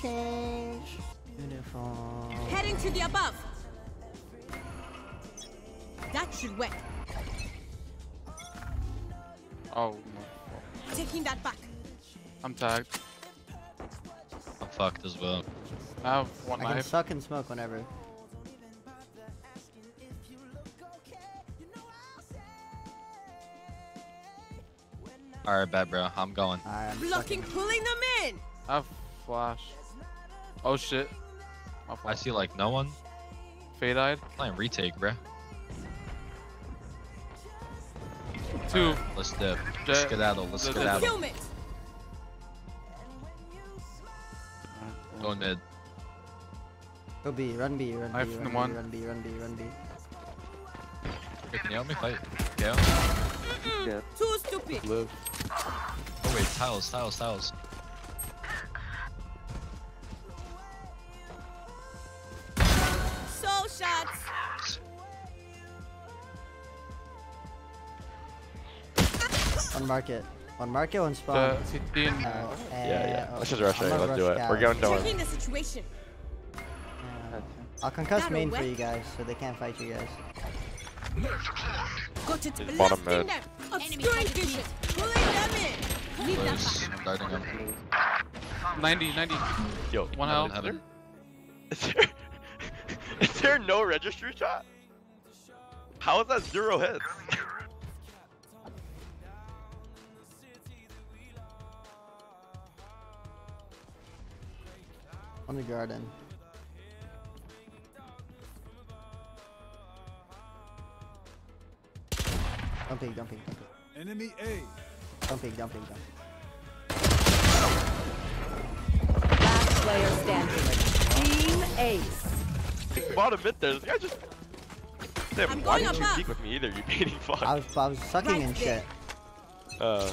change. Uniform. Heading to the above. That should work. Oh, no. Taking that back. I'm tagged. I'm fucked as well. I have one I can suck and smoke whenever. Alright, bet, bro. I'm going. Alright, I'm Blocking, sucking. pulling them in. I have flash. Oh shit. My I see like no one Fade eyed. playing retake, bro. Two. Let's dip. The- Skedaddle. Let's the- the- skedaddle. Fulfillment. Going mid. Go B, run B, run B, Knife run B, one. run B, run B, run B. Hey, can you help me fight? Yeah. Mm-mm. Too stupid. Live. Oh wait, tiles, tiles, tiles. Market. One market, one The spawn. CT and Uh, Yeah, yeah. uh, Let's just rush it. Let's do it. We're going down. Checking the situation. Uh, I'll concuss That'll main for you guys, so they can't fight you guys. Got it. He's bottom Blasting mid. them. Obscuring vision. Pulling them in. Need that Close. back. I'm darting him. 90, 90. Yo, One Heaven, health. heaven. is there, is there no registry shot? How is that zero hits? On the garden. Don't peek, don't peek, don't peek. Enemy A. Don't peek, don't peek, don't peek. Last player standing. Team Ace. Bottom mid there. This guy just. Damn, I'm why going didn't you above. peek with me either? You baiting fuck. I was, I was sucking Right and shit. Uh,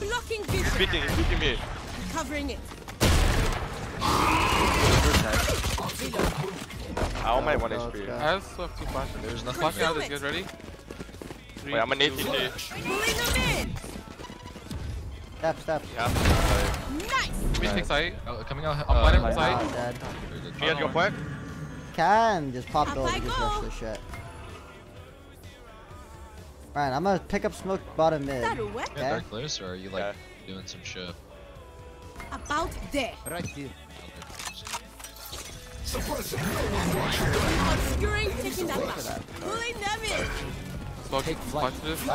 Blocking vision. speaking, speaking me. Covering it. How am I one Let's HP? I have two flashes. There's nothing. Flashing out this, Concealment. guys ready? Three, Wait, I'm an two, ATC. Pulling them. Step, step. Yeah. Nice. Me take sight. Oh, coming out. I'm blind uh, on side. Oh. You guys go point? Can just pop Up gold I and just rush the shit. Alright, I'm gonna pick up smoke bottom mid. That'll work. Yeah, Okay. dark close, or are you like Yeah. doing some shit? About there. Right here. Obscuring, taking that back. Pulling them in. Smoke. Flash this. I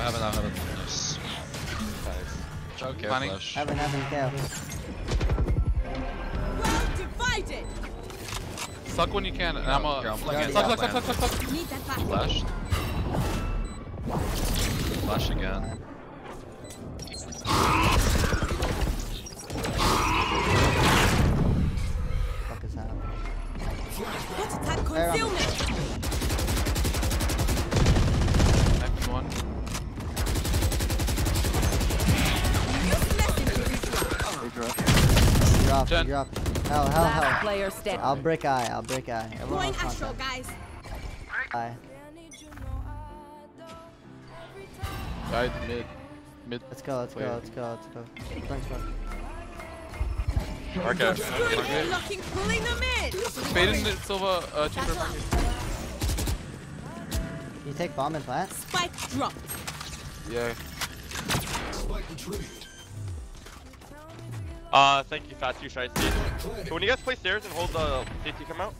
haven't, I haven't. Nice. Okay, Planning. flash. Haven't, haven't, kill. Well divided. Suck when you can, and I'm a. Here, I'm Suck, suck, suck, suck, suck, suck. Need that back. Flash. Flash again. Drop, Hell, hell, hell. player standing. I'll brick eye, I'll brick eye. Everyone Going astral, guys. Eye. Guys, mid. Mid. Let's go, let's go, let's go, let's go. Thanks, bro. Okay. Good blocking, pulling them in. Fade in the silver uh, chamber That's market. You take bomb and plant? Spike dropped. Yeah. Uh, thank you, Fat 2 Shiesty. So when you guys play stairs and hold the safety come out?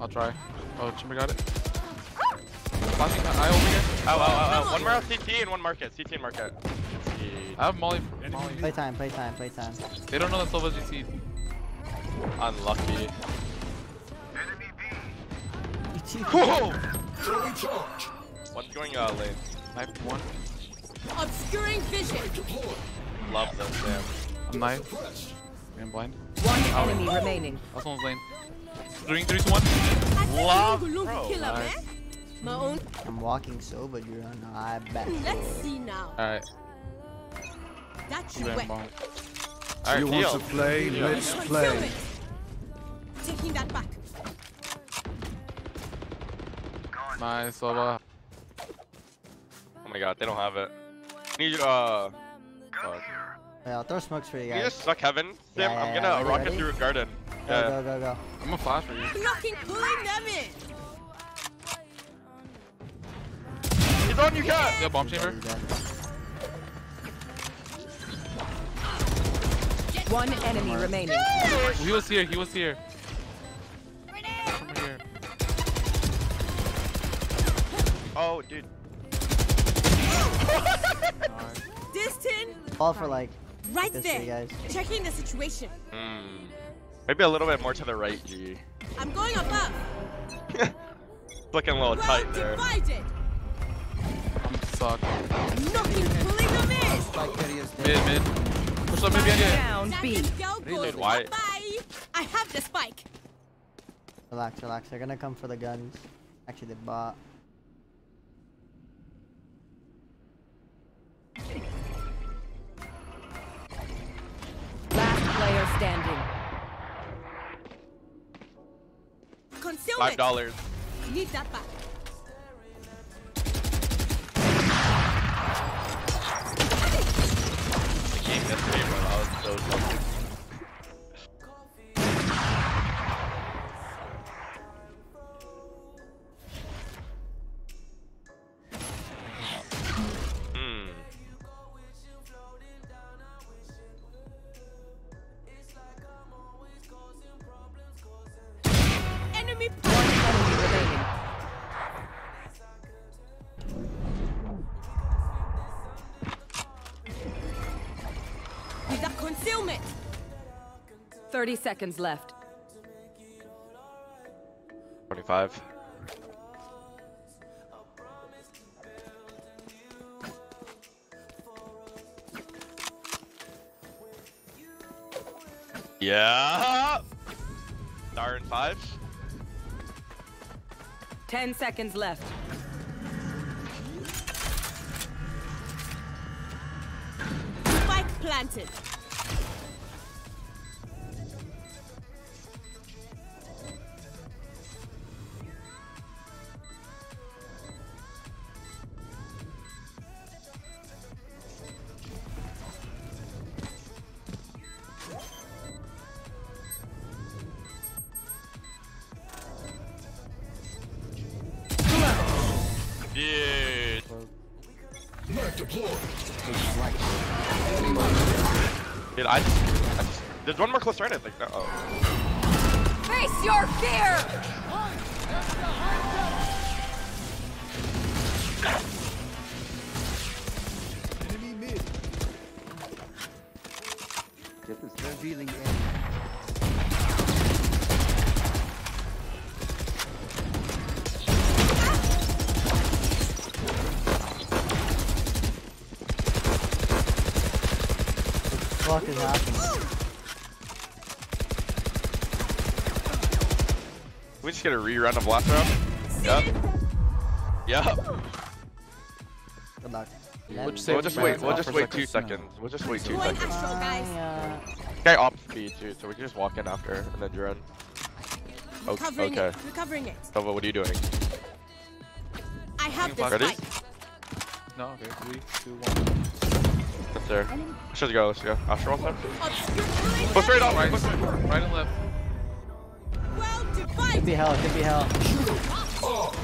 I'll try. Oh, chamber got it. Flashing eye over here. Ow, ow, ow, Come ow. on. One more CT and one market. CT and market. I have Molly. Molly. Play time, play time, play time. They don't know the Silva's GC. Unlucky. ET. Whoa! One's going uh, lane. Knife in one. Obscuring vision. Love this, damn. I'm knife. I'm blind. One enemy remaining. Last one's lane. Three, three, two, one. Love, bro. Nice. My own. I'm walking so, but you're on I bet. Let's see now. Alright. That should You work. went bomb. Alright, You want to play? Deal. Let's play. Taking that back. Nice, Silva. Oh my god, they don't have it. Need uh. fuck. Yeah, I'll throw smokes for you Can you guys. just suck heaven? Yeah, Sam, yeah, I'm gonna Ready, rocket ready? through a garden. Go, Yeah. go, go, go. I'm a flash for you. Blocking, pulling them in. He's on you, cat! Yeah, bomb chamber. One enemy remaining. He was here. He was here. Here. Oh, dude. Distant. Fall for like Right this there. guys. Checking the situation. Hmm. Maybe a little bit more to the right, G. I'm going above. Looking a little Well tight there. divided. I'm sucked. Knocking, pulling them in. Mid, mid. Push up mid, Spike yeah, yeah. down B. Second girl Dude, why- bye. I have the spike. Relax, relax. They're gonna come for the guns. Actually, they bought. Standing. Concealment. Five dollars. Need that back. The game yesterday, bro. I was so 30 seconds left. 25. Yeah. Star in five. 10 seconds left. Spike planted. There's one more close right. I think. Uh oh. Face your fear! Enemy mid. Revealing What is happening? We just get a rerun of last round. Yep. Yep. Good luck. Which We'll just wait. We'll just wait two seconds. seconds. We'll just wait two seconds. astral, guys. Guy op speed too, so we can just walk in after and then run. Oh, okay. Recovering okay. it. Recovering it. Nova, what are you doing? I have the Ready? spike. No, okay. Three, two, one. That's there. Let's go. Let's go. After one time. Obscure pulling Go straight them up. Right, right and left. In. Well could be divided. hell. Could be hell.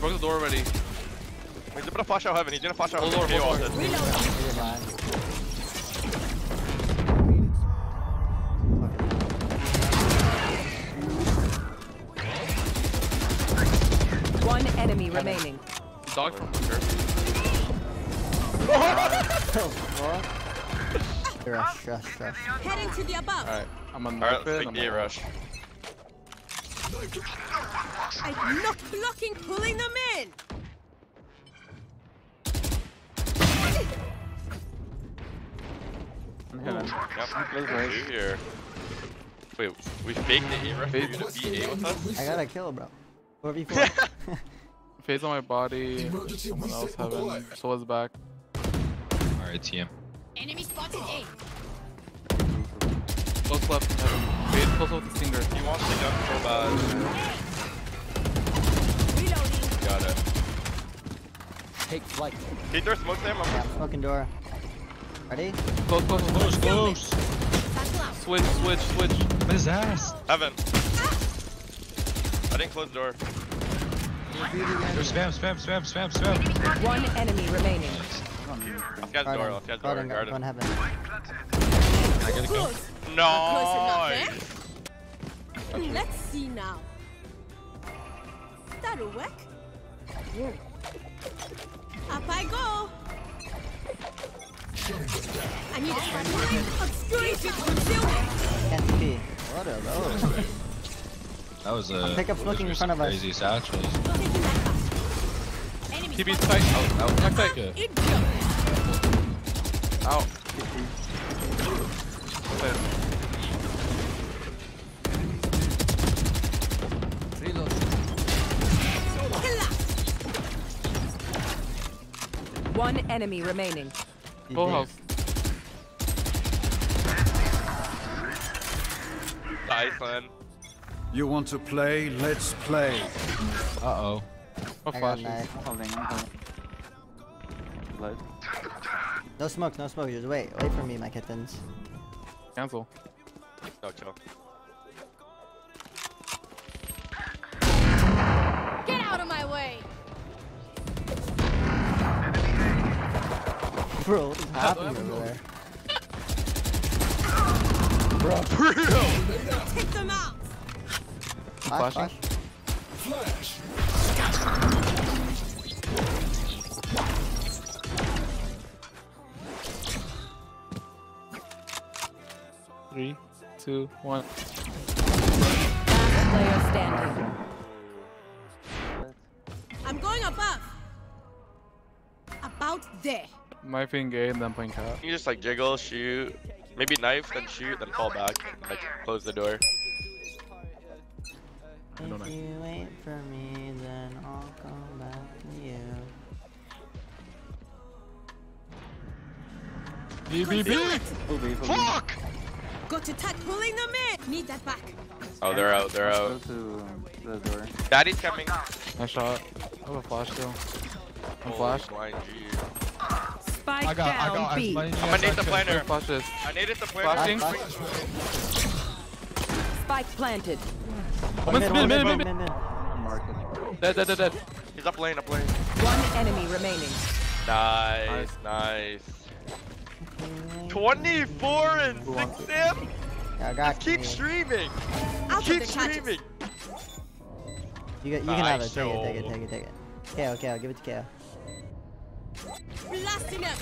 Broke the door already. He's gonna flash out heaven. He's gonna flash out Hold heaven. door, hold KO door. ulted. Reloading. You're fine. One enemy remaining. Dog from here. Rush, rush, rush. Heading to the above. Alright, I'm on Alright, knife let's take I'm the on- rush. I knock blocking, pulling them in. I'm hitting. Yep. Let's do here. Wait, we faked the A rush for you to be A with us? I got a kill, bro. 4v4. Phase on my body. Someone else heaven. Soa's back. Alright, TM. Enemy spotted A. Close left and heaven. Phase close with the stinger. He wants the gun so bad. Reloading. Got it. Take flight. Can you throw smoke to him? I'm Yeah, I'm door. Ready? Close, close, close. Close, close. Switch, switch, switch. His ass. Heaven. I didn't close the door. There's spam, spam, spam, spam, spam. One enemy remaining. Left guy's door, Garden. left guy's door, Garden, garden. Garden heaven. I gotta go. Close. No. Close enough, eh? Let's see now. That'll work. Up I go. I need a spotlight. Obscuring concealment. Can't see. What are those? That was a. Pick up those looking in front some of us. Crazy satchels. Taking that back. TB spotted. tight. Out, out. Back tight. Okay. Out. Clear. Killer. One enemy remaining. He's Full big. house. Nice, man. You want to play? Let's play. Uh oh. No I got Holding, I'm holding. Blood. No smoke, no smoke. Just wait. Wait for me, my kittens. Cancel. No, chill. Get out of my way. Bro, what is happening over there? Take them out. Flash, Flashing. flash. Three, two, one. Last player standing. I'm going above. About there. My playing gay and then playing cat. You just like jiggle, shoot, maybe knife, then shoot, then fall back, and, like close the door. don't If you wait for me, then I'll come back to you. Concealment. Full B, B. Fuck! Got to tag pulling them in. Need that back. Oh, they're out, they're Go out. to the door. Daddy's coming. Nice shot. I have a flash still. I'm Oh, flashed. blind G. Spike I got, I got I'm gonna nade the as I could. planner. Flashes. I needed the Flashing. Spike planted. One Mid, mid, mid, one mid. Dead, dead, dead, dead. He's up lane, up lane. One enemy remaining. Nice, nice. 24 and 6 Sam? I got Just keep you. streaming. Out Keep of the streaming. You, get, you can have it. Nice Take it, take it, show. take it, take it. KO, KO, give it to KO. Blasting them.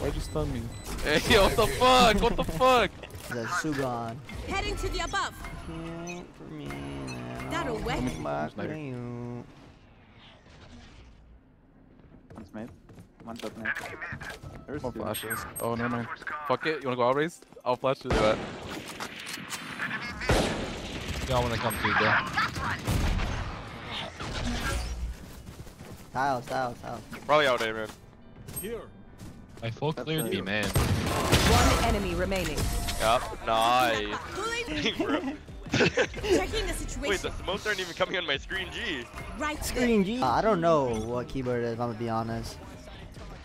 Why'd you stun me? Hey, what the fuck? What the fuck? The Sugon. Heading to the above. If you wait for me, then That'll I'll work. come back Sniper. to you. One's mid. One top mid. There's More two. flashes. Oh, never mind. Fuck it. You wanna go out raised? I'll flash you. Do it. Y'all wanna come through, bro? Tiles, tiles, tiles. Probably out there, man. Here. I full That's cleared a- B, man. One enemy remaining. Yup, nice. Checking the situation. Wait, the smokes aren't even coming on my screen, G. right. Screen G. Uh, I don't know what keyboard it is, I'm gonna be honest.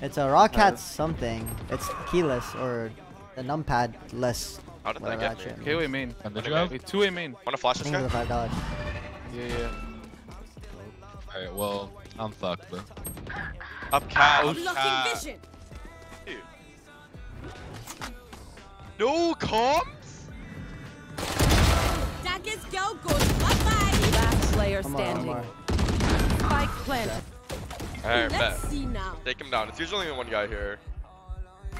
It's a Roccat uh, something. It's keyless or the numpad less. How did that get that me? shit Okay, wait, main. And did you have? Wait, two A main. Wanna flash I this think it was guy? five dollars. Yeah, yeah. Alright, well, I'm fucked, bro. Up cat, up Blocking cat. vision. No comms? Daggers go good. Bye bye. Last player Come on, one standing. Spike planted. Alright, bet. Let's see now. Take him down. It's usually only one guy here.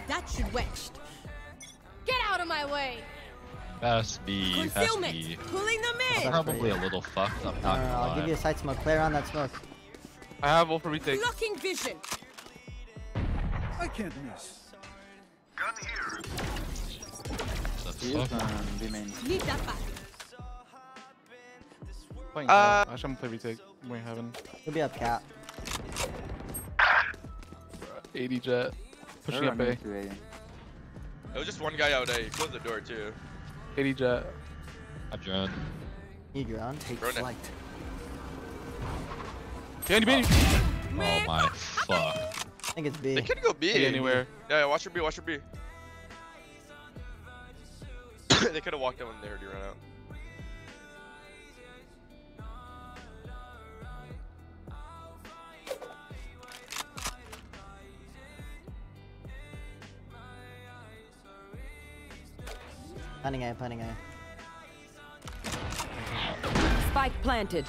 That should work. Get out of my way. Best B, best B. Pulling them in. That's Probably a little fucked, I'm not no, no, gonna I'll give you a side smoke. Play around that smoke. I have ult for retake. Blocking vision. I can't miss. The He is fuck? on B main. Need that back. Playing Uh, I'm gonna play retake. I'm going heaven. He'll be up cat. 80 jet. Pushing They're up A. It was just one guy out A. He closed the door too. 80 jet. I drone. He ground. Run it. Candy baby. me. my fuck. I think it's B. They could go B. Be anywhere. Yeah, yeah, watch your B, watch your B. they could have walked out when they already ran out. Planning A, planning A. Spike planted.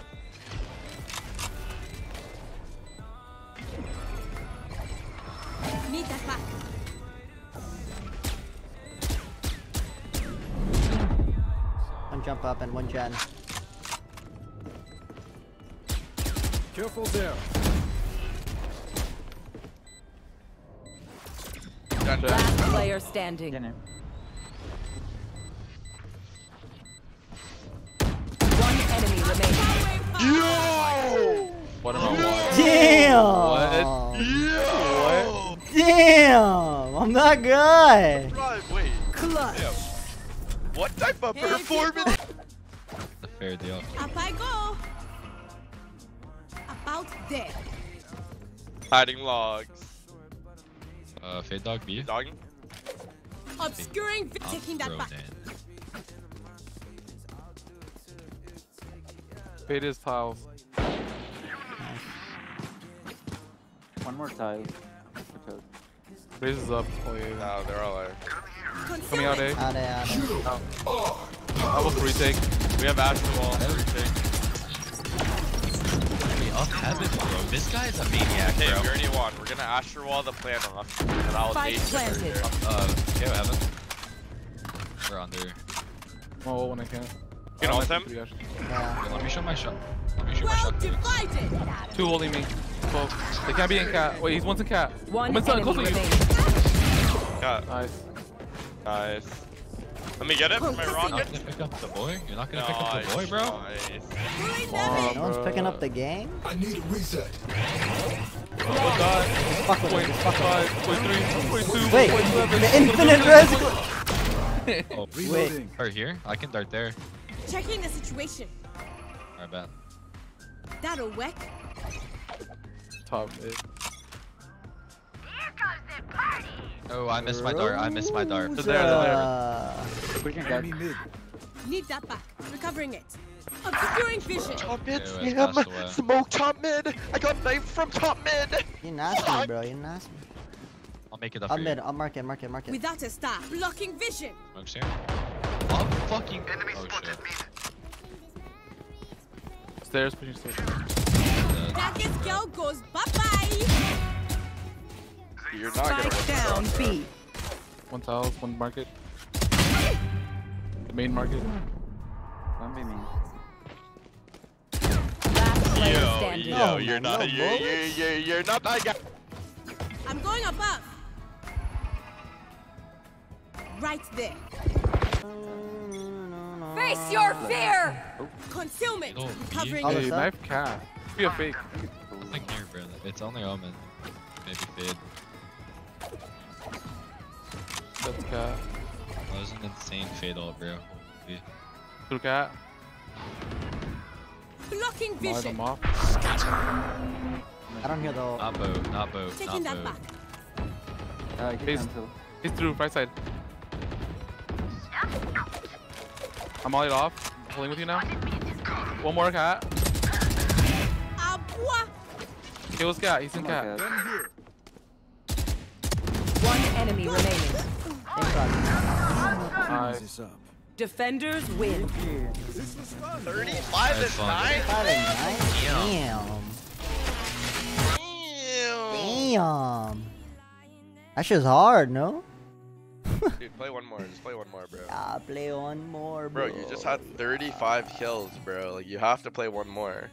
Need that back. One jump up and one gen. Careful there. Done. Last player standing. Remaining. Yo! What am I watching? Damn! Damn! I'm not good! Wait. Clutch. What type of Here performance? The fair deal. Up I go. About there. Hiding logs. Uh, fade dog B. Dogging. Obscuring. Taking that bro, back. Dan. Fade is tiles. One more tile. Watch. Raise is up. Oh yeah. No, they're all there. Coming out A. Out A, out A. That was retake. We have Astra Wall. Retake. Wait, up heaven, bro. This guy is a maniac, Okay, bro. we already won. We're gonna Astra Wall the plan off. And I'll Spike ace it planted. Uh, KO heaven. We're under. Oh, when I can. You know them? Yeah. Let me show my shot. Let me show my shot. divided. Two holding me. Both. They can't be in cat. Wait, he's one's in cat. One I'm inside, enemy close to you. remaining. Yeah, Nice. nice. Let me get it for my You're not gonna pick up the boy? You're not gonna pick up the boy, bro? Nice. Oh. No one's picking up the game? One die. Fuck with it, Point just fuck with five, point three, point two, Wait, point seven. the infinite risk! Oh, Reloading. dart here? I can dart there. Checking the situation. Alright, bet. That'll work. Top mid. Oh, I missed my dart. I missed my dart. They're there, they're there. Pushing cat. Enemy mid. Need that back. Recovering it. Obscuring vision. Top mid, Okay, Sam. well, pass away. Smoke top mid. I got knife from top mid. you nasty, bro. You nasty. I'll make it up Up for mid, you. up market, market, market. Without a star. Blocking vision. Smokes here. Up fucking. Enemy oh shit. Stairs, pushing stairs. Dead. Darkest girl goes bye bye. You're not gonna Spike down B. One tiles, one market. The main market. Don't be mean. Last player Yo, yo, Oh, you're not, no you're, you're, bullets? you're, you're not that guy. I'm going above. Right there. Face your fear! Concealment. Oh, Recovering Oh, it. Hey, what's up? knife cat. Be a fake. Like here, bro. It's only omen. Maybe fade. That's cat. That was an insane fade all, bro. Holy. Cat. Blocking vision. them off. I don't hear the. Not boat, not boat, Taking not that boat. back. Uh, keep Base. cancel. He's through, right side. I'm all off. Pulling with you now. One more cat. Abwa. Kills cat. He's in Come cat. cat. Then here. One enemy remaining. Nice. Defenders win. 35 That's is fun. nine. Got it, nice. Damn. Damn. Damn. That shit's hard, no? Play one more. Just play one more, bro. Ah, play one more, bro. Bro, you just had 35 kills, bro. Like, you have to play one more.